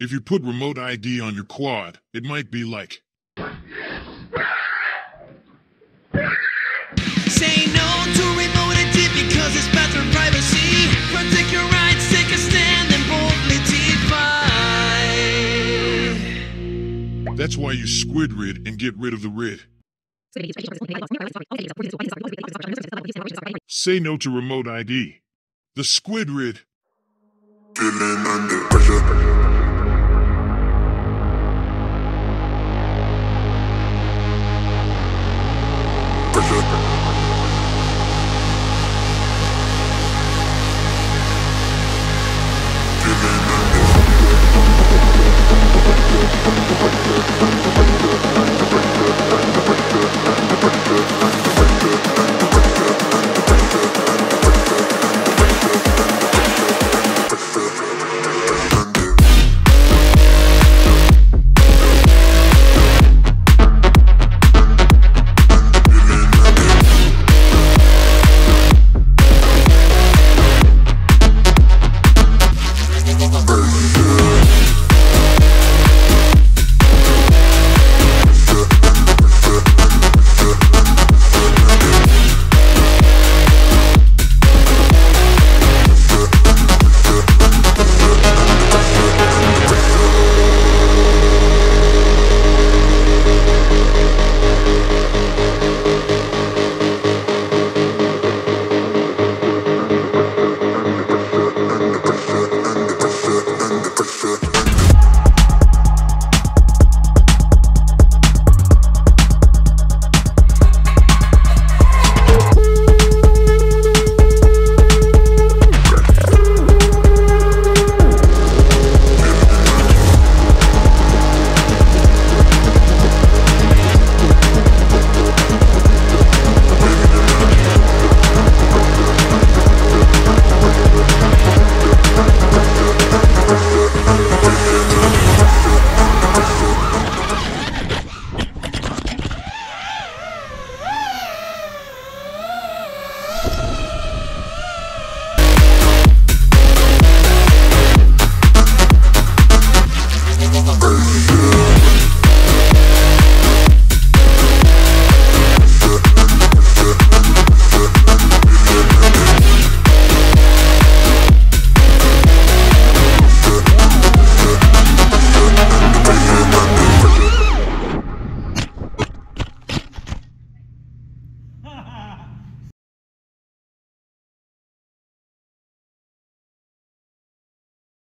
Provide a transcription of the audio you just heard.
If you put remote ID on your quad, it might be like. Say no to remote ID because it's bad for privacy. Protect your rights, take a stand, and boldly defy. That's why you SquidRID and get rid of the RID. Say no to remote ID. The SquidRID.